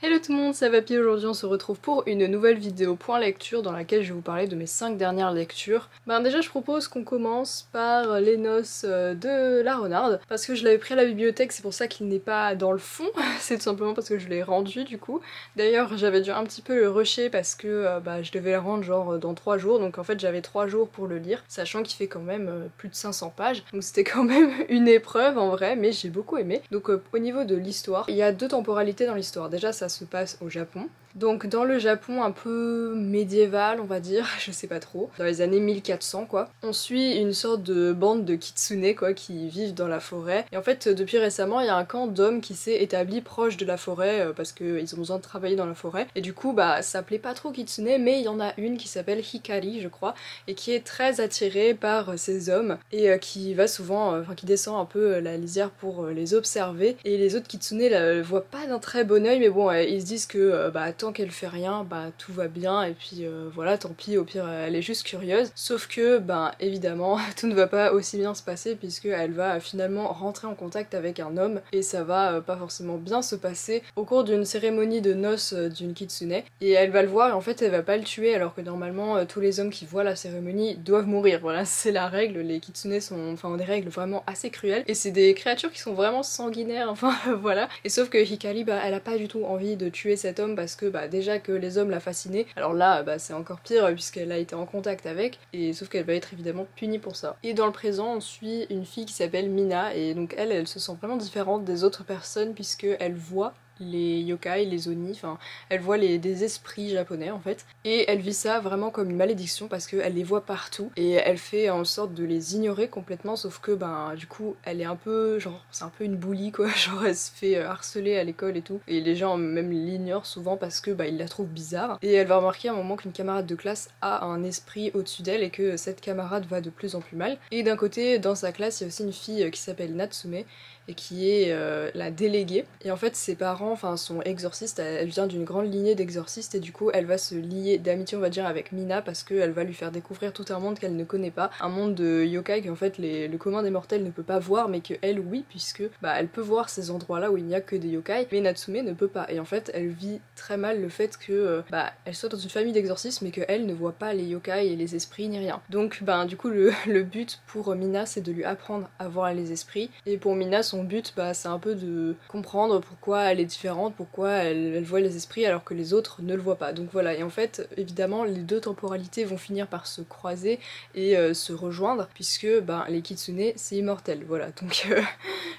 Hello tout le monde, c'est Vapi, aujourd'hui on se retrouve pour une nouvelle vidéo point lecture dans laquelle je vais vous parler de mes 5 dernières lectures. Ben déjà je propose qu'on commence par les noces euh, de la renarde, parce que je l'avais pris à la bibliothèque, c'est pour ça qu'il n'est pas dans le fond, c'est tout simplement parce que je l'ai rendu du coup. D'ailleurs j'avais dû un petit peu le rusher parce que euh, bah, je devais le rendre genre dans 3 jours, donc en fait j'avais 3 jours pour le lire, sachant qu'il fait quand même euh, plus de 500 pages, donc c'était quand même une épreuve en vrai, mais j'ai beaucoup aimé. Donc au niveau de l'histoire, il y a deux temporalités dans l'histoire, déjà ça se passe au Japon. Donc dans le Japon un peu médiéval on va dire, je sais pas trop, dans les années 1400 quoi, on suit une sorte de bande de kitsune quoi qui vivent dans la forêt. Et en fait depuis récemment il y a un camp d'hommes qui s'est établi proche de la forêt euh, parce qu'ils ont besoin de travailler dans la forêt. Et du coup bah ça plaît pas trop kitsune mais il y en a une qui s'appelle Hikari je crois et qui est très attirée par ces hommes et euh, qui va souvent, euh, enfin qui descend un peu la lisière pour les observer. Et les autres kitsune la voient pas d'un très bon oeil mais bon ils se disent que bah qu'elle fait rien, bah tout va bien et puis euh, voilà, tant pis, au pire elle est juste curieuse. Sauf que, ben évidemment, tout ne va pas aussi bien se passer puisque elle va finalement rentrer en contact avec un homme et ça va euh, pas forcément bien se passer au cours d'une cérémonie de noces euh, d'une kitsune et elle va le voir et en fait elle va pas le tuer alors que normalement tous les hommes qui voient la cérémonie doivent mourir. Voilà, c'est la règle, les kitsune sont enfin des règles vraiment assez cruelles et c'est des créatures qui sont vraiment sanguinaires, enfin voilà. Et sauf que Hikari, bah elle a pas du tout envie de tuer cet homme parce que bah, déjà que les hommes la fascinaient, alors là bah, c'est encore pire puisqu'elle a été en contact avec, et sauf qu'elle va être évidemment punie pour ça. Et dans le présent on suit une fille qui s'appelle Mina et donc elle elle se sent vraiment différente des autres personnes puisque elle voit les yokai, les oni, enfin elle voit les, des esprits japonais en fait. Et elle vit ça vraiment comme une malédiction parce qu'elle les voit partout et elle fait en sorte de les ignorer complètement sauf que ben du coup elle est un peu genre c'est un peu une bully quoi. Genre elle se fait euh, harceler à l'école et tout. Et les gens même l'ignorent souvent parce que bah ils la trouvent bizarre. Et elle va remarquer à un moment qu'une camarade de classe a un esprit au-dessus d'elle et que cette camarade va de plus en plus mal. Et d'un côté dans sa classe il y a aussi une fille qui s'appelle Natsume et qui est euh, la déléguée. Et en fait, ses parents, enfin son exorciste, elle vient d'une grande lignée d'exorcistes et du coup, elle va se lier d'amitié, on va dire, avec Mina parce qu'elle va lui faire découvrir tout un monde qu'elle ne connaît pas, un monde de yokai qu'en fait le commun des mortels ne peut pas voir, mais que elle oui, puisque bah elle peut voir ces endroits-là où il n'y a que des yokai, mais Natsume ne peut pas. Et en fait, elle vit très mal le fait que euh, bah elle soit dans une famille d'exorcistes, mais qu'elle ne voit pas les yokai et les esprits ni rien. Donc, bah du coup, le but pour Mina, c'est de lui apprendre à voir les esprits. Et pour Mina, son but, bah, c'est un peu de comprendre pourquoi elle est différente, pourquoi elle, voit les esprits alors que les autres ne le voient pas. Donc voilà, et en fait, évidemment, les deux temporalités vont finir par se croiser et euh, se rejoindre, puisque bah, les kitsune, c'est immortel. Voilà, donc euh,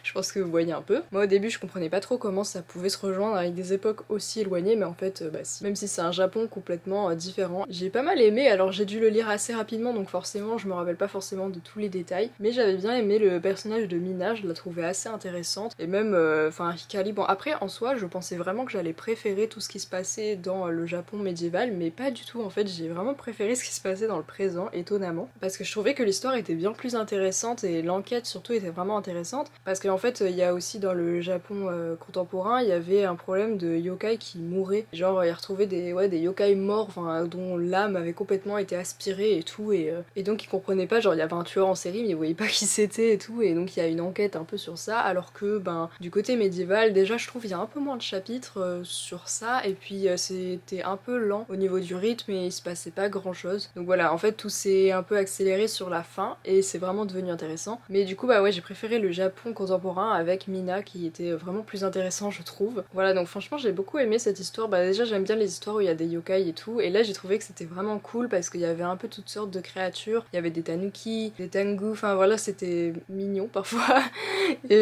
je pense que vous voyez un peu. Moi au début, je comprenais pas trop comment ça pouvait se rejoindre avec des époques aussi éloignées, mais en fait, euh, bah, si. même si c'est un Japon complètement différent. J'ai pas mal aimé, alors j'ai dû le lire assez rapidement, donc forcément, je me rappelle pas forcément de tous les détails, mais j'avais bien aimé le personnage de Mina, je la trouvais assez intéressante. Et même, euh, enfin, Hikari, bon après en soi je pensais vraiment que j'allais préférer tout ce qui se passait dans le Japon médiéval, mais pas du tout en fait, j'ai vraiment préféré ce qui se passait dans le présent, étonnamment, parce que je trouvais que l'histoire était bien plus intéressante et l'enquête surtout était vraiment intéressante, parce qu'en fait il y a aussi dans le Japon euh, contemporain, il y avait un problème de yokai qui mouraient, genre il retrouvait des, ouais, des yokai morts, dont l'âme avait complètement été aspirée et tout, et, euh, et donc ils comprenaient pas, genre il y avait un tueur en série mais ils voyaient pas qui c'était et tout, et donc il y a une enquête un peu sur ça, alors que ben, du côté médiéval, déjà je trouve il y a un peu moins de chapitres euh, sur ça, et puis euh, c'était un peu lent au niveau du rythme et il se passait pas grand chose. Donc voilà, en fait tout s'est un peu accéléré sur la fin et c'est vraiment devenu intéressant. Mais du coup bah ouais j'ai préféré le Japon contemporain avec Mina qui était vraiment plus intéressant je trouve. Voilà donc franchement j'ai beaucoup aimé cette histoire. Bah déjà j'aime bien les histoires où il y a des yokai et tout, et là j'ai trouvé que c'était vraiment cool parce qu'il y avait un peu toutes sortes de créatures. Il y avait des tanuki, des tengu, enfin voilà c'était mignon parfois.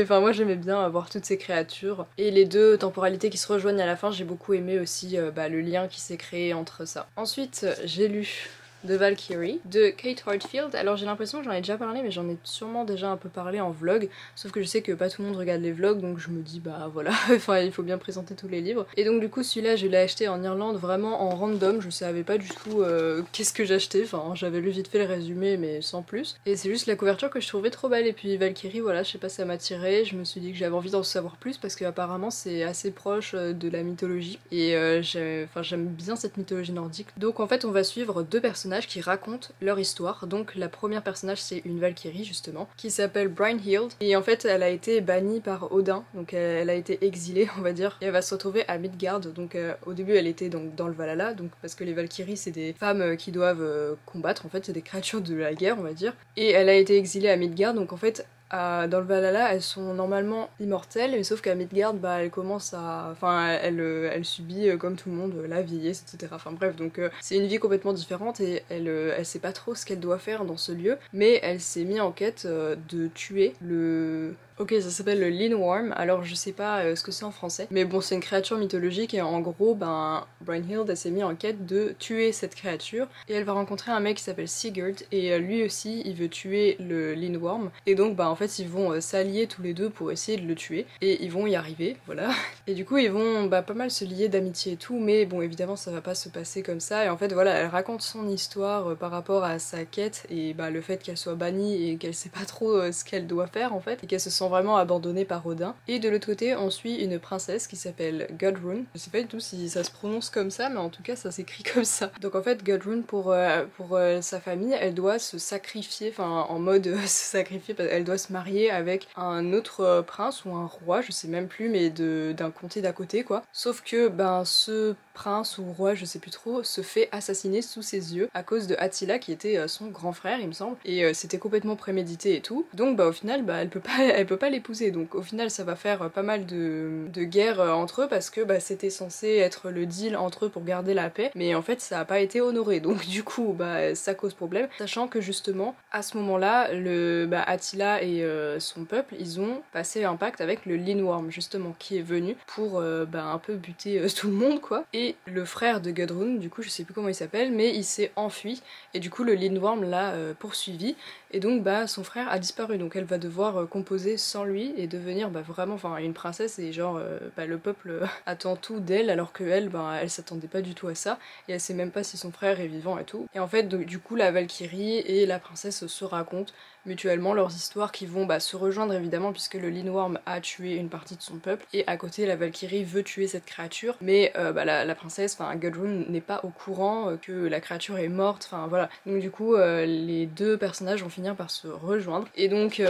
Enfin moi j'aimais bien avoir toutes ces créatures. Et les deux temporalités qui se rejoignent à la fin, j'ai beaucoup aimé aussi euh, bah, le lien qui s'est créé entre ça. Ensuite, j'ai lu de Valkyrie de Kate Hartfield. Alors j'ai l'impression que j'en ai déjà parlé mais j'en ai sûrement déjà un peu parlé en vlog. Sauf que je sais que pas tout le monde regarde les vlogs donc je me dis bah voilà. Enfin il faut bien présenter tous les livres. Et donc du coup celui-là je l'ai acheté en Irlande vraiment en random. Je savais pas du tout euh, qu'est-ce que j'achetais. Enfin j'avais lu vite fait le résumé mais sans plus. Et c'est juste la couverture que je trouvais trop belle. Et puis Valkyrie voilà je sais pas ça m'a tiré je me suis dit que j'avais envie d'en savoir plus parce qu'apparemment c'est assez proche euh, de la mythologie. Et euh, j'aime bien cette mythologie nordique. Donc en fait on va suivre deux personnages qui racontent leur histoire. Donc la première personnage c'est une Valkyrie justement, qui s'appelle Brynhild, et en fait elle a été bannie par Odin, donc elle a été exilée on va dire, et elle va se retrouver à Midgard, donc euh, au début elle était donc dans le Valhalla, donc parce que les Valkyries c'est des femmes euh, qui doivent euh, combattre, en fait c'est des créatures de la guerre on va dire, et elle a été exilée à Midgard, donc en fait dans le Valhalla, elles sont normalement immortelles, mais sauf qu'à Midgard, bah, elle commence à. Enfin, elle, subit, comme tout le monde, la vieillesse, etc. Enfin bref, donc c'est une vie complètement différente et elle, elle sait pas trop ce qu'elle doit faire dans ce lieu, mais elle s'est mise en quête de tuer le Ok, ça s'appelle le Linworm, alors je sais pas euh, ce que c'est en français, mais bon, c'est une créature mythologique et en gros, ben, Brynhild, s'est mise en quête de tuer cette créature. Et elle va rencontrer un mec qui s'appelle Sigurd. Et euh, lui aussi, il veut tuer le Linworm et donc, bah, en fait, ils vont euh, s'allier tous les deux pour essayer de le tuer. Et ils vont y arriver, voilà. Et du coup, ils vont bah, pas mal se lier d'amitié et tout, mais bon, évidemment, ça va pas se passer comme ça. Et en fait, voilà, elle raconte son histoire par rapport à sa quête. Et bah, le fait qu'elle soit bannie et qu'elle sait pas trop ce qu'elle doit faire en fait. Et qu'elle se sent vraiment abandonnée par Odin. Et de l'autre côté, on suit une princesse qui s'appelle Gudrun. Je sais pas du tout si ça se prononce comme ça, mais en tout cas, ça s'écrit comme ça. Donc en fait, Gudrun, pour, euh, euh, sa famille, elle doit se sacrifier, enfin en mode se sacrifier, qu'elle doit se marier avec un autre euh, prince ou un roi, je sais même plus, mais d'un comté d'à côté quoi. Sauf que ben ce prince ou roi, je sais plus trop, se fait assassiner sous ses yeux à cause de Attila qui était son grand frère, il me semble, et c'était complètement prémédité et tout. Donc bah au final, bah elle peut peut pas l'épouser donc au final, ça va faire pas mal de, de guerres euh, entre eux parce que bah, c'était censé être le deal entre eux pour garder la paix. Mais en fait, ça a pas été honoré. Donc du coup, bah, ça cause problème. Sachant que justement, à ce moment-là, le bah, Attila et euh, son peuple, ils ont passé un pacte avec le Linworm, justement, qui est venu pour euh, bah, un peu buter tout le monde, quoi. Le frère de Gudrun, du coup, je sais plus comment il s'appelle, mais il s'est enfui. Et du coup, le Linworm l'a poursuivi. Et donc, bah, son frère a disparu. Donc, elle va devoir composer sans lui et devenir bah, vraiment une princesse et genre euh, bah, le peuple attend tout d'elle alors que elle bah, elle s'attendait pas du tout à ça et elle sait même pas si son frère est vivant et tout et en fait du coup la Valkyrie et la princesse se racontent mutuellement leurs histoires qui vont bah, se rejoindre évidemment puisque le Linworm a tué une partie de son peuple et à côté la Valkyrie veut tuer cette créature mais euh, bah, la, princesse, enfin Gudrun n'est pas au courant euh, que la créature est morte, enfin voilà. Donc du coup euh, les deux personnages vont finir par se rejoindre et donc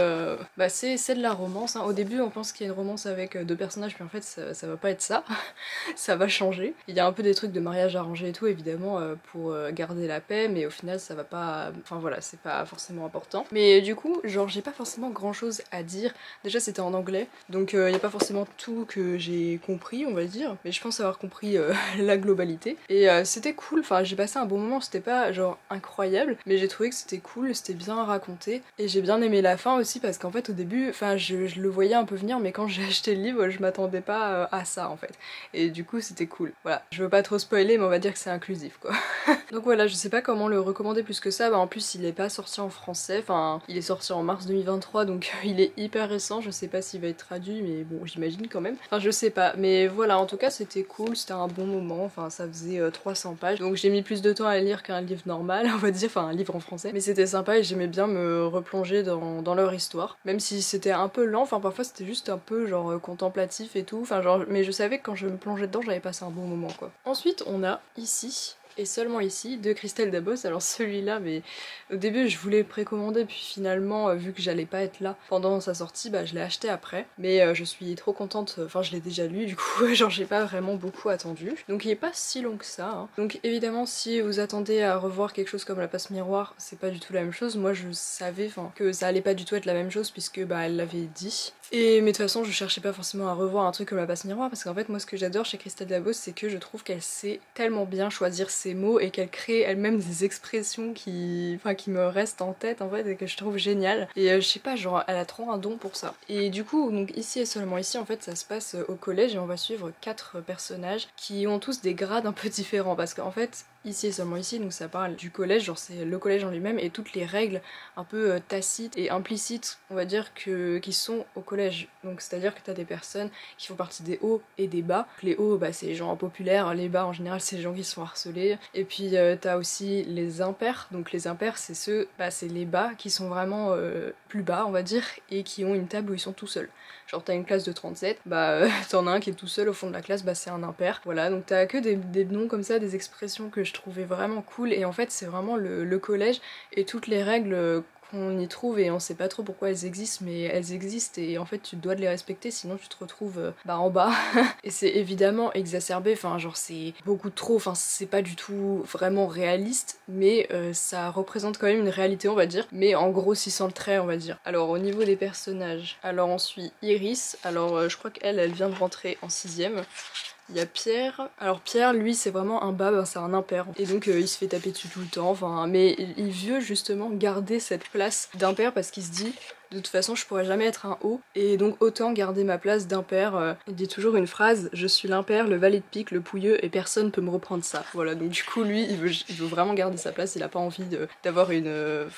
bah, c'est de la romance. Hein. Au début on pense qu'il y a une romance avec deux personnages mais en fait ça, va pas être ça, ça va changer. Il y a un peu des trucs de mariage arrangé et tout évidemment pour garder la paix mais au final ça va pas, enfin voilà c'est pas forcément important. Mais du coup, genre j'ai pas forcément grand chose à dire. Déjà c'était en anglais, donc il euh, n'y a pas forcément tout que j'ai compris, on va dire, mais je pense avoir compris euh, la globalité. Et euh, c'était cool, enfin j'ai passé un bon moment, c'était pas genre incroyable, mais j'ai trouvé que c'était cool, c'était bien raconté. Et j'ai bien aimé la fin aussi parce qu'en fait au début, enfin je, je, le voyais un peu venir, mais quand j'ai acheté le livre, je m'attendais pas à ça en fait. Et du coup c'était cool. Voilà, je veux pas trop spoiler, mais on va dire que c'est inclusif quoi. donc voilà, je sais pas comment le recommander plus que ça, bah en plus il est pas sorti en français, enfin il est sorti en mars 2023 donc il est hyper récent, je sais pas s'il va être traduit mais bon j'imagine quand même. Enfin je sais pas. Mais voilà en tout cas c'était cool, c'était un bon moment, enfin ça faisait 300 euh, pages. Donc j'ai mis plus de temps à lire qu'un livre normal on va dire, enfin un livre en français. Mais c'était sympa et j'aimais bien me replonger dans, dans, leur histoire même si c'était un peu lent, enfin parfois c'était juste un peu genre euh, contemplatif et tout, enfin genre mais je savais que quand je me plongeais dedans j'avais passé un bon moment quoi. Ensuite on a ici et seulement ici de Christelle Dabos. Alors celui-là, mais au début je voulais précommander, puis finalement, euh, vu que j'allais pas être là pendant sa sortie, bah je l'ai acheté après. Mais euh, je suis trop contente, enfin je l'ai déjà lu, du coup, genre j'ai pas vraiment beaucoup attendu. Donc il est pas si long que ça. Hein. Donc évidemment, si vous attendez à revoir quelque chose comme La Passe Miroir, c'est pas du tout la même chose. Moi je savais que ça allait pas du tout être la même chose, puisque bah elle l'avait dit. Et mais de toute façon, je cherchais pas forcément à revoir un truc comme La Passe Miroir, parce qu'en fait, moi ce que j'adore chez Christelle Dabos, c'est que je trouve qu'elle sait tellement bien choisir ses mots et qu'elle crée elle-même des expressions qui, enfin, qui me restent en tête en fait et que je trouve génial. Et euh, je sais pas, genre elle a trop un don pour ça. Et du coup, donc ici et seulement ici, en fait, ça se passe au collège et on va suivre quatre personnages qui ont tous des grades un peu différents parce qu'en fait, ici et seulement ici, donc ça parle du collège, genre c'est le collège en lui-même et toutes les règles un peu euh, tacites et implicites, on va dire, que, qui sont au collège. Donc c'est-à-dire que t'as des personnes qui font partie des hauts et des bas. Les hauts, bah, c'est les gens populaires, les bas en général, c'est les gens qui sont harcelés. Et puis euh, t'as aussi les impairs, donc les impairs, c'est ceux, bah, c'est les bas qui sont vraiment euh, plus bas, on va dire, et qui ont une table où ils sont tout seuls. Genre t'as une classe de 37, bah t'en as un qui est tout seul au fond de la classe, bah c'est un impair. Voilà, donc t'as que des, des noms comme ça, des expressions que je trouvais vraiment cool. Et en fait c'est vraiment le, collège et toutes les règles qu'on y trouve. Et on sait pas trop pourquoi elles existent mais elles existent. Et en fait tu dois les respecter sinon tu te retrouves euh, bah, en bas. Et c'est évidemment exacerbé. Enfin genre c'est beaucoup trop enfin c'est pas du tout vraiment réaliste mais euh, ça représente quand même une réalité on va dire. Mais en gros sans le trait on va dire. Alors au niveau des personnages. Alors on suit Iris. Alors euh, je crois qu'elle elle vient de rentrer en sixième il y a Pierre. Alors Pierre, lui, c'est vraiment un bas, c'est un impair. Et donc euh, il se fait taper dessus tout le temps. Enfin, mais il veut justement garder cette place d'impair parce qu'il se dit de toute façon je pourrais jamais être un haut et donc autant garder ma place d'impair. Euh, il dit toujours une phrase, je suis l'impair, le valet de pique, le pouilleux et personne peut me reprendre ça. Voilà donc du coup lui il veut, vraiment garder sa place, il a pas envie d'avoir une, euh,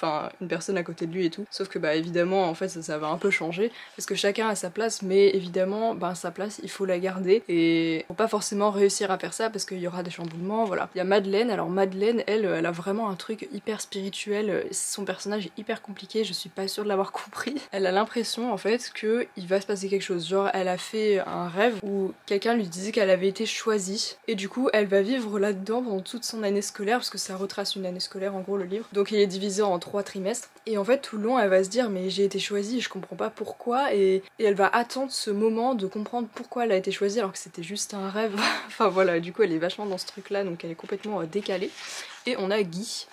une personne à côté de lui et tout. Sauf que bah évidemment en fait ça, va un peu changer parce que chacun a sa place mais évidemment bah sa place il faut la garder et faut pas forcément réussir à faire ça parce qu'il y aura des chamboulements voilà. Il y a Madeleine, alors Madeleine elle elle a vraiment un truc hyper spirituel, son personnage est hyper compliqué, je suis pas sûre de l'avoir compris elle a l'impression en fait que il va se passer quelque chose. Genre elle a fait un rêve où quelqu'un lui disait qu'elle avait été choisie et du coup elle va vivre là-dedans pendant toute son année scolaire parce que ça retrace une année scolaire en gros le livre. Donc il est divisé en trois trimestres et en fait tout le long elle va se dire mais j'ai été choisie je comprends pas pourquoi et, et elle va attendre ce moment de comprendre pourquoi elle a été choisie alors que c'était juste un rêve. enfin voilà du coup elle est vachement dans ce truc là donc elle est complètement euh, décalée. Et on a Guy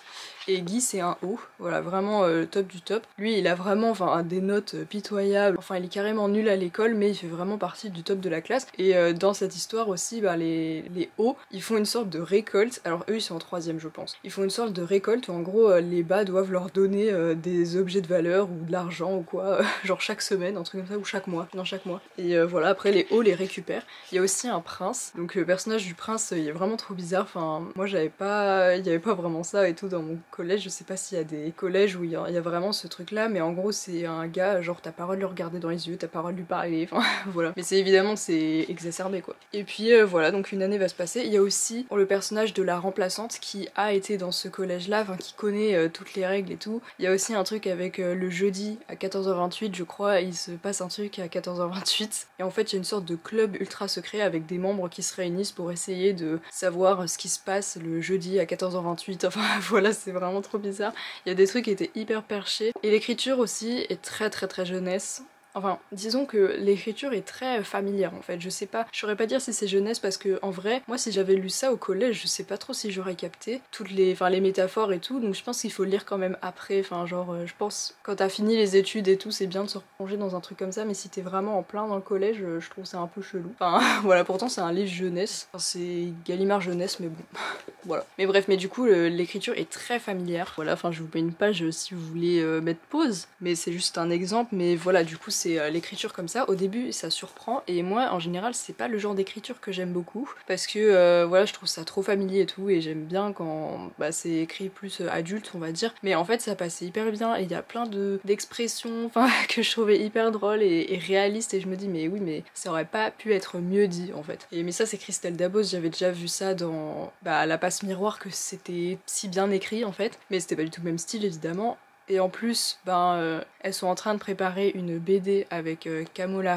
et Guy c'est un haut, voilà vraiment euh, top du top. Lui il a vraiment des notes euh, pitoyables, enfin il est carrément nul à l'école mais il fait vraiment partie du top de la classe. Et euh, dans cette histoire aussi bah, les, les hauts ils font une sorte de récolte, alors eux ils sont en troisième je pense. Ils font une sorte de récolte où en gros les bas doivent leur donner des objets de valeur ou de l'argent ou quoi, genre chaque semaine, un truc comme ça ou chaque mois, non chaque mois. Et voilà après les hauts les récupèrent. Il y a aussi un prince, donc le personnage du prince il est vraiment trop bizarre, enfin moi j'avais pas, il y avait pas vraiment ça et tout dans mon collège, je sais pas s'il y a des collèges où il y, a vraiment ce truc là, mais en gros c'est un gars, genre t'as pas le droit de le regarder dans les yeux, t'as pas le droit de lui parler, enfin voilà. Mais c'est évidemment c'est exacerbé quoi. Et puis euh, voilà, donc une année va se passer. Il y a aussi le personnage de la remplaçante qui a été dans ce collège là, enfin qui connaît euh, toutes les règles et tout. Il y a aussi un truc avec euh, le jeudi à 14h28, je crois, il se passe un truc à 14h28. Et en fait il y a une sorte de club ultra secret avec des membres qui se réunissent pour essayer de savoir ce qui se passe le jeudi à 14h28. Enfin voilà, c'est vraiment trop bizarre. Il y a des trucs qui étaient hyper perchés. Et l'écriture aussi est très très très jeunesse. Enfin, disons que l'écriture est très familière en fait. Je sais pas, je saurais pas dire si c'est jeunesse parce que en vrai, moi si j'avais lu ça au collège, je sais pas trop si j'aurais capté toutes les, enfin les métaphores et tout. Donc je pense qu'il faut lire quand même après. Enfin genre, euh, je pense quand t'as fini les études et tout, c'est bien de se replonger dans un truc comme ça. Mais si t'es vraiment en plein dans le collège, euh, je trouve ça un peu chelou. Enfin voilà, pourtant c'est un livre jeunesse. Enfin, c'est Gallimard jeunesse, mais bon, voilà. Mais bref, mais du coup l'écriture est très familière. Voilà, enfin je vous mets une page euh, si vous voulez mettre pause. Mais c'est juste un exemple. Mais voilà, du coup c'est euh, l'écriture comme ça. Au début, ça surprend et moi, en général, c'est pas le genre d'écriture que j'aime beaucoup parce que euh, voilà, je trouve ça trop familier et tout et j'aime bien quand bah, c'est écrit plus euh, adulte, on va dire. Mais en fait, ça passait hyper bien et il y a plein de d'expressions, enfin que je trouvais hyper drôles et, réalistes et je me dis mais oui, mais ça aurait pas pu être mieux dit en fait. Et mais ça, c'est Christelle Dabos. J'avais déjà vu ça dans bah, La Passe Miroir que c'était si bien écrit en fait, mais c'était pas du tout le même style évidemment. Et en plus, ben, euh, elles sont en train de préparer une BD avec euh,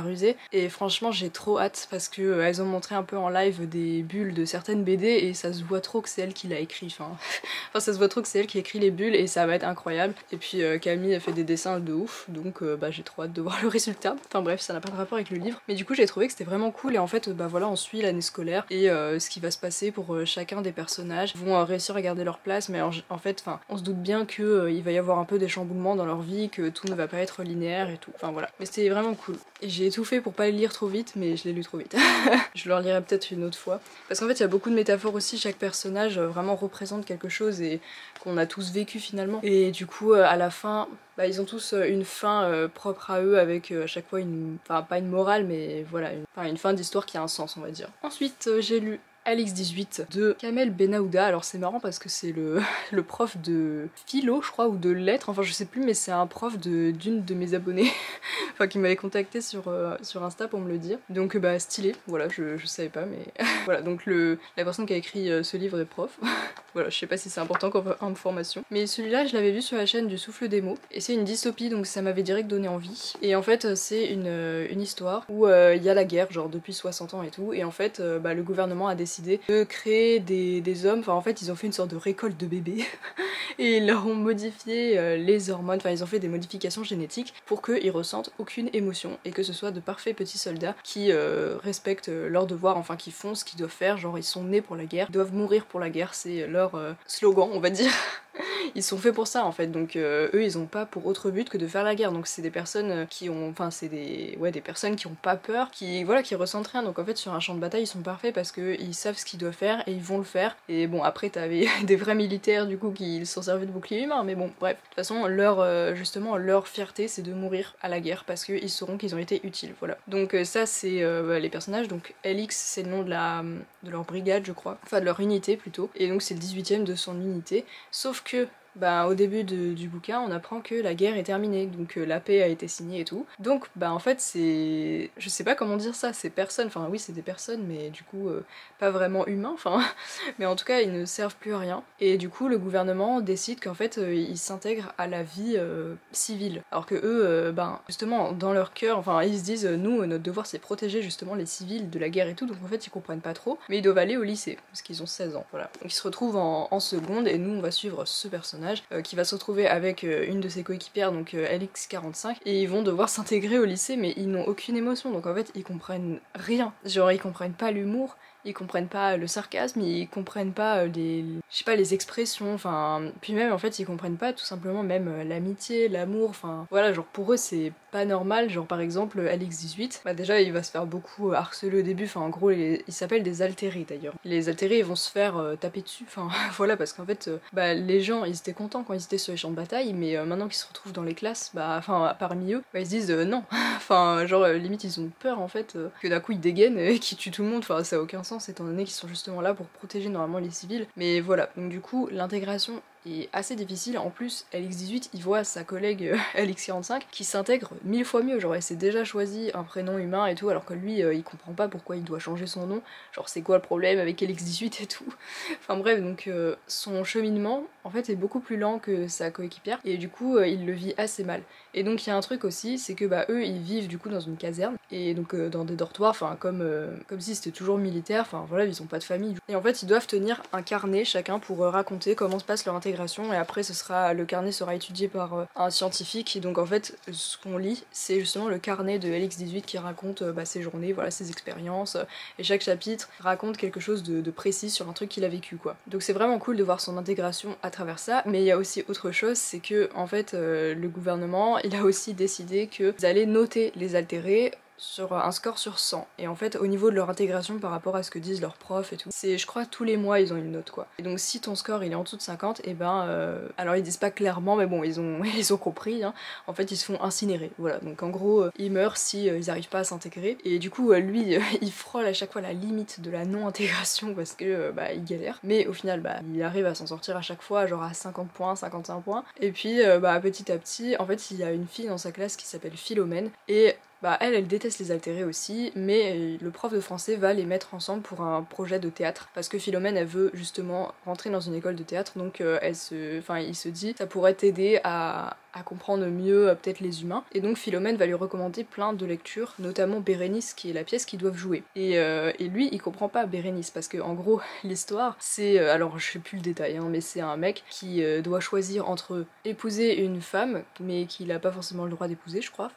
rusée. Et franchement, j'ai trop hâte parce que euh, elles ont montré un peu en live des bulles de certaines BD et ça se voit trop que c'est elle qui l'a écrit. Enfin, ça se voit trop que c'est elle qui écrit les bulles et ça va être incroyable. Et puis Camille a fait des dessins de ouf, donc bah, j'ai trop hâte de voir le résultat. Enfin bref, ça n'a pas de rapport avec le livre. Mais du coup, j'ai trouvé que c'était vraiment cool et en fait, bah voilà, on suit l'année scolaire et ce qui va se passer pour chacun des personnages. Ils vont réussir à garder leur place, mais en, fait, on se doute bien qu'il va y avoir un peu des chamboulements dans leur vie, que tout ne va pas être linéaire et tout. Enfin voilà. Mais c'était vraiment cool. J'ai tout fait pour pas le lire trop vite, mais je l'ai lu trop vite. je le relirai peut-être une autre fois. Parce qu'en fait, il y a beaucoup de métaphores aussi. Chaque personnage euh, vraiment représente quelque chose et qu'on a tous vécu finalement. Et du coup, euh, à la fin, bah, ils ont tous euh, une fin propre à eux avec à chaque fois une. Enfin, pas une morale, mais voilà, enfin, une fin d'histoire qui a un sens, on va dire. Ensuite, j'ai lu Alix 18 de Kamel Benahouda. Alors c'est marrant parce que c'est le, le, prof de philo, je crois, ou de lettres, enfin je sais plus, mais c'est un prof d'une de, mes abonnées, enfin qui m'avait contacté sur, euh, sur Insta pour me le dire. Donc bah stylé, voilà, je, je savais pas, mais voilà, donc le, la personne qui a écrit euh, ce livre est prof. voilà, je sais pas si c'est important comme information. Mais celui-là, je l'avais vu sur la chaîne du Souffle des mots, et c'est une dystopie, donc ça m'avait direct donné envie. Et en fait, c'est une, une, histoire où euh, il y a la guerre, genre depuis 60 ans et tout, et en fait, bah, le gouvernement a décidé de créer des, des hommes, enfin en fait ils ont fait une sorte de récolte de bébés. Et ils leur ont modifié euh, les hormones, enfin ils ont fait des modifications génétiques pour qu'ils ressentent aucune émotion. Et que ce soit de parfaits petits soldats qui euh, respectent leurs devoirs, enfin qui font ce qu'ils doivent faire, genre ils sont nés pour la guerre, ils doivent mourir pour la guerre, c'est leur euh, slogan on va dire. ils sont faits pour ça en fait, donc eux ils ont pas pour autre but que de faire la guerre, donc c'est des personnes qui ont, enfin c'est des, ouais, des personnes qui ont pas peur, qui voilà, qui ressentent rien, donc en fait sur un champ de bataille ils sont parfaits parce qu'ils savent ce qu'ils doivent faire et ils vont le faire, et bon après t'avais des vrais militaires du coup qui sont servis de bouclier humain, mais bon bref, de toute façon leur, justement leur fierté c'est de mourir à la guerre parce qu'ils sauront qu'ils ont été utiles, voilà. Donc ça c'est bah, les personnages, donc LX c'est le nom de, la, de leur brigade je crois, enfin de leur unité plutôt, et donc c'est le 18ème de son unité, sauf que bah, au début du bouquin, on apprend que la guerre est terminée, donc euh, la paix a été signée et tout. Donc, bah en fait, c'est. Je sais pas comment dire ça, c'est personnes, enfin oui, c'est des personnes, mais du coup, euh, pas vraiment humains, enfin. mais en tout cas, ils ne servent plus à rien. Et du coup, le gouvernement décide qu'en fait, euh, ils s'intègrent à la vie civile. Alors que eux, ben, justement, dans leur cœur, enfin, ils se disent, nous, notre devoir, c'est protéger justement les civils de la guerre et tout, donc en fait, ils comprennent pas trop, mais ils doivent aller au lycée, parce qu'ils ont 16 ans, voilà. Donc ils se retrouvent en, en seconde, et nous, on va suivre ce personnage euh, qui va se retrouver avec euh, une de ses coéquipières, donc euh, LX45, et ils vont devoir s'intégrer au lycée, mais ils n'ont aucune émotion, donc en fait ils comprennent rien. Genre ils comprennent pas l'humour, ils comprennent pas le sarcasme, ils comprennent pas les, je sais pas, les expressions, enfin, puis même en fait ils comprennent pas tout simplement même l'amitié, l'amour, enfin, voilà, genre pour eux c'est pas normal, genre par exemple Alex 18, bah déjà il va se faire beaucoup harceler au début, enfin en gros il s'appelle des altérés d'ailleurs. Les altérés ils vont se faire taper dessus, enfin voilà parce qu'en fait bah les gens ils étaient contents quand ils étaient sur les champs de bataille, mais maintenant qu'ils se retrouvent dans les classes, bah enfin parmi eux, bah, ils se disent non, enfin genre limite ils ont peur en fait que d'un coup ils dégainent et qu'ils tuent tout le monde, enfin ça a aucun sens étant donné qu'ils sont justement là pour protéger normalement les civils. Mais voilà, donc du coup l'intégration est assez difficile. En plus, LX18, il voit sa collègue euh, LX45 qui s'intègre mille fois mieux. Genre, elle s'est déjà choisi un prénom humain et tout, alors que lui, euh, il comprend pas pourquoi il doit changer son nom. Genre, c'est quoi le problème avec LX18 et tout? enfin bref, donc euh, son cheminement, en fait, est beaucoup plus lent que sa coéquipière et du coup, il le vit assez mal. Et donc, il y a un truc aussi, c'est que bah, eux, ils vivent du coup dans une caserne et donc dans des dortoirs, enfin, comme, comme si c'était toujours militaire. Enfin, voilà, ils ont pas de famille. Et en fait, ils doivent tenir un carnet chacun pour raconter comment se passe leur intégration et après ce sera le carnet sera étudié par euh, un scientifique donc en fait ce qu'on lit c'est justement le carnet de LX18 qui raconte euh, bah, ses journées, voilà ses expériences et chaque chapitre raconte quelque chose de, précis sur un truc qu'il a vécu quoi. Donc c'est vraiment cool de voir son intégration à travers ça mais il y a aussi autre chose c'est que en fait euh, le gouvernement il a aussi décidé que vous allez noter les altérés sur un score sur 100. Et en fait, au niveau de leur intégration par rapport à ce que disent leurs profs et tout, c'est, je crois, tous les mois ils ont une note quoi. Et donc si ton score il est en dessous de 50, et eh ben, euh, alors ils disent pas clairement, mais bon, ils ont, ils ont compris. Hein. En fait, ils se font incinérer. Voilà. Donc en gros, euh, ils meurent si euh, arrivent pas à s'intégrer. Et du coup, lui, il frôle à chaque fois la limite de la non-intégration parce que bah il galère. Mais au final, bah il arrive à s'en sortir à chaque fois, genre à 50 points, 51 points. Et puis, bah petit à petit, en fait, il y a une fille dans sa classe qui s'appelle Philomène et bah elle, elle déteste les altérés aussi, mais le prof de français va les mettre ensemble pour un projet de théâtre, parce que Philomène, elle veut justement rentrer dans une école de théâtre, donc euh, elle se, enfin, il se dit, ça pourrait t'aider à, comprendre mieux euh, peut-être les humains. Et donc Philomène va lui recommander plein de lectures, notamment Bérénice qui est la pièce qu'ils doivent jouer. Et, euh, lui il comprend pas Bérénice parce que en gros l'histoire c'est, alors je sais plus le détail, hein, mais c'est un mec qui doit choisir entre épouser une femme mais qu'il a pas forcément le droit d'épouser je crois,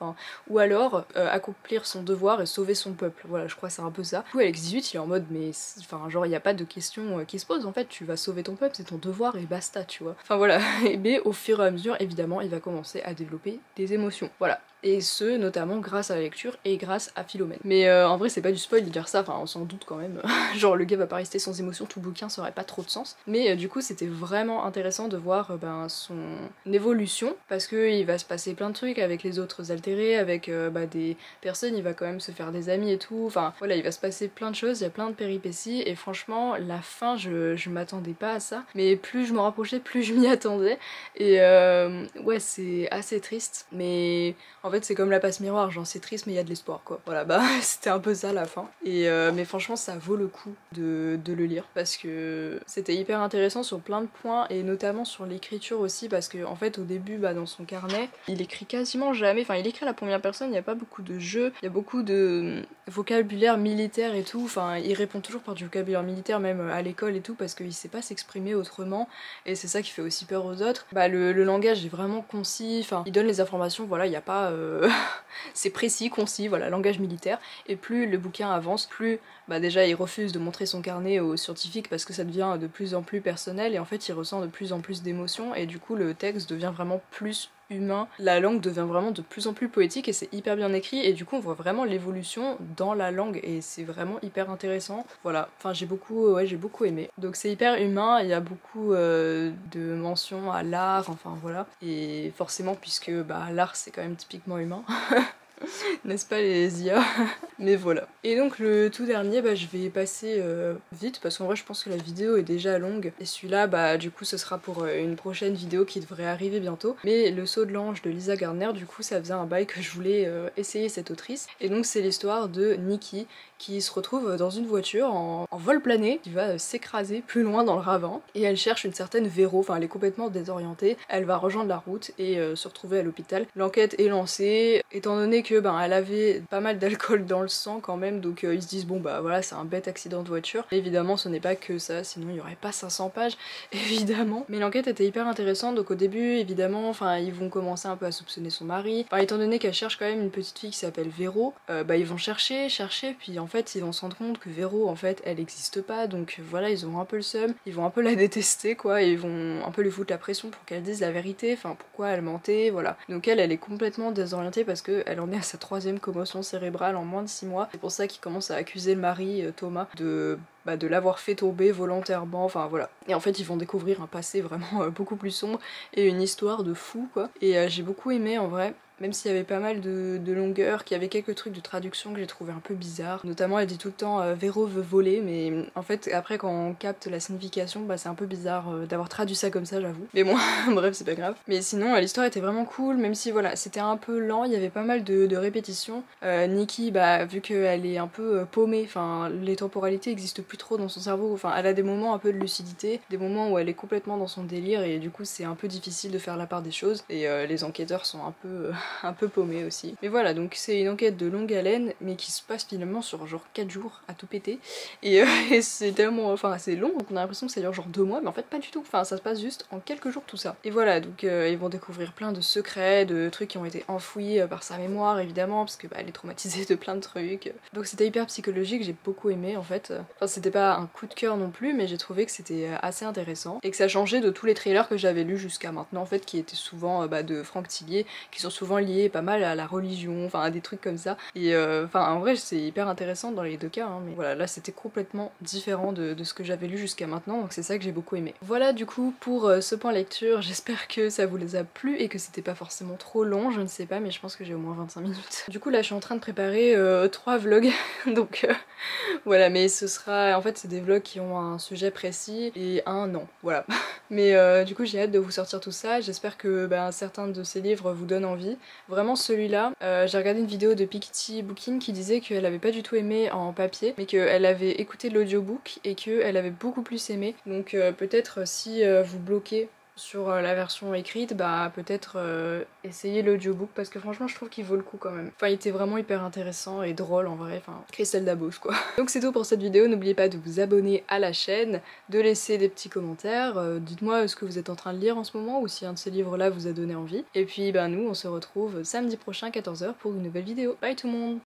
ou alors accomplir son devoir et sauver son peuple. Voilà je crois c'est un peu ça. Du coup Alex 18 il est en mode mais enfin genre il y a pas de question qui se pose en fait, tu vas sauver ton peuple, c'est ton devoir et basta tu vois. Enfin voilà, mais au fur et à mesure évidemment il va commencer à développer des émotions. Voilà et ce notamment grâce à la lecture et grâce à Philomène. Mais euh, en vrai c'est pas du spoil de dire ça, enfin on s'en doute quand même, genre le gars va pas rester sans émotion, tout bouquin ça aurait pas trop de sens. Mais euh, du coup c'était vraiment intéressant de voir euh, ben, son évolution, parce qu'il va se passer plein de trucs avec les autres altérés, avec bah, des personnes, il va quand même se faire des amis et tout, enfin voilà il va se passer plein de choses, il y a plein de péripéties, et franchement la fin je, je m'attendais pas à ça, mais plus je me rapprochais, plus je m'y attendais, et ouais c'est assez triste, mais en c'est comme la passe miroir, genre c'est triste mais il y a de l'espoir quoi. Voilà bah c'était un peu ça la fin. Et euh, mais franchement ça vaut le coup de, le lire parce que c'était hyper intéressant sur plein de points et notamment sur l'écriture aussi parce que en fait au début bah, dans son carnet il écrit quasiment jamais, enfin il écrit à la première personne, il n'y a pas beaucoup de jeux, il y a beaucoup de vocabulaire militaire et tout, enfin il répond toujours par du vocabulaire militaire même à l'école et tout parce qu'il sait pas s'exprimer autrement et c'est ça qui fait aussi peur aux autres. Bah le, langage est vraiment concis, enfin il donne les informations, voilà il n'y a pas... Euh, c'est précis, concis, voilà langage militaire. Et plus le bouquin avance, plus bah déjà il refuse de montrer son carnet aux scientifiques parce que ça devient de plus en plus personnel et en fait il ressent de plus en plus d'émotions et du coup le texte devient vraiment plus humain. La langue devient vraiment de plus en plus poétique et c'est hyper bien écrit et du coup on voit vraiment l'évolution dans la langue et c'est vraiment hyper intéressant. Voilà, enfin j'ai beaucoup, ouais, j'ai beaucoup aimé. Donc c'est hyper humain, il y a beaucoup euh, de mentions à l'art, enfin voilà. Et forcément puisque bah, l'art c'est quand même typiquement humain. N'est-ce pas les IA Mais voilà. Et donc le tout dernier, bah, je vais passer euh, vite parce qu'en vrai je pense que la vidéo est déjà longue. Et celui-là, bah du coup ce sera pour euh, une prochaine vidéo qui devrait arriver bientôt. Mais le saut de l'ange de Lisa Gardner, du coup ça faisait un bail que je voulais euh, essayer cette autrice. Et donc c'est l'histoire de Nikki qui se retrouve dans une voiture en, vol plané, qui va s'écraser plus loin dans le ravin. Et elle cherche une certaine Véro, enfin elle est complètement désorientée. Elle va rejoindre la route et se retrouver à l'hôpital. L'enquête est lancée, étant donné que ben, elle avait pas mal d'alcool dans le sang quand même, donc euh, ils se disent bon bah voilà c'est un bête accident de voiture. Évidemment ce n'est pas que ça, sinon il n'y aurait pas 500 pages, évidemment. Mais l'enquête était hyper intéressante, donc au début évidemment, enfin ils vont commencer un peu à soupçonner son mari. Enfin étant donné qu'elle cherche quand même une petite fille qui s'appelle Véro, euh, bah ils vont chercher, chercher, puis en fait ils vont se rendre compte que Véro en fait elle n'existe pas, donc voilà ils ont un peu le seum, ils vont un peu la détester quoi, et ils vont un peu lui foutre la pression pour qu'elle dise la vérité, enfin pourquoi elle mentait, voilà. Donc elle elle est complètement désorientée parce qu'elle en est à sa troisième commotion cérébrale en moins de 6 mois. C'est pour ça qu'il commence à accuser le mari, euh, Thomas, de bah, de l'avoir fait tomber volontairement, enfin voilà. Et en fait ils vont découvrir un passé vraiment euh, beaucoup plus sombre et une histoire de fou quoi. Et euh, j'ai beaucoup aimé en vrai même s'il y avait pas mal de, longueur, qu'il y avait quelques trucs de traduction que j'ai trouvé un peu bizarres. Notamment, elle dit tout le temps euh, Véro veut voler, mais en fait, après, quand on capte la signification, bah, c'est un peu bizarre euh, d'avoir traduit ça comme ça, j'avoue. Mais bon, bref, c'est pas grave. Mais sinon, euh, l'histoire était vraiment cool, même si voilà, c'était un peu lent, il y avait pas mal de, répétitions. Nikki, bah, vu qu'elle est un peu paumée, enfin, les temporalités existent plus trop dans son cerveau, enfin, elle a des moments un peu de lucidité, des moments où elle est complètement dans son délire, et du coup, c'est un peu difficile de faire la part des choses, et les enquêteurs sont un peu un peu paumé aussi. Mais voilà, donc c'est une enquête de longue haleine, mais qui se passe finalement sur genre 4 jours à tout péter. Euh, et, c'est tellement, enfin assez long, donc on a l'impression que ça dure genre 2 mois, mais en fait pas du tout. Enfin, ça se passe juste en quelques jours tout ça. Et voilà, donc euh, ils vont découvrir plein de secrets, de trucs qui ont été enfouis euh, par sa mémoire évidemment, parce que bah, elle est traumatisée de plein de trucs. Donc c'était hyper psychologique, j'ai beaucoup aimé en fait. Enfin, c'était pas un coup de cœur non plus, mais j'ai trouvé que c'était assez intéressant et que ça changeait de tous les trailers que j'avais lus jusqu'à maintenant en fait, qui étaient souvent bah, de Franck Tillier, qui sont souvent liés pas mal à la religion, enfin à des trucs comme ça. Et euh, enfin en vrai c'est hyper intéressant dans les deux cas, hein, mais voilà là c'était complètement différent de, ce que j'avais lu jusqu'à maintenant, donc c'est ça que j'ai beaucoup aimé. Voilà du coup pour euh, ce point lecture, j'espère que ça vous les a plu et que c'était pas forcément trop long, je ne sais pas, mais je pense que j'ai au moins 25 minutes. Du coup là je suis en train de préparer euh, trois vlogs, donc voilà, mais ce sera, en fait c'est des vlogs qui ont un sujet précis et un non, voilà. Mais du coup j'ai hâte de vous sortir tout ça, j'espère que ben, certains de ces livres vous donnent envie. Vraiment celui-là, euh, j'ai regardé une vidéo de Piketty Booking qui disait qu'elle avait pas du tout aimé en papier, mais qu'elle avait écouté l'audiobook et qu'elle avait beaucoup plus aimé. Donc euh, peut-être si euh, vous bloquez sur euh, la version écrite, bah peut-être euh, essayer l'audiobook parce que franchement je trouve qu'il vaut le coup quand même. Enfin il était vraiment hyper intéressant et drôle en vrai, enfin Christelle Dabos quoi. Donc c'est tout pour cette vidéo, n'oubliez pas de vous abonner à la chaîne, de laisser des petits commentaires, euh, dites-moi ce que vous êtes en train de lire en ce moment ou si un de ces livres là vous a donné envie. Et puis bah nous on se retrouve samedi prochain 14h pour une nouvelle vidéo. Bye tout le monde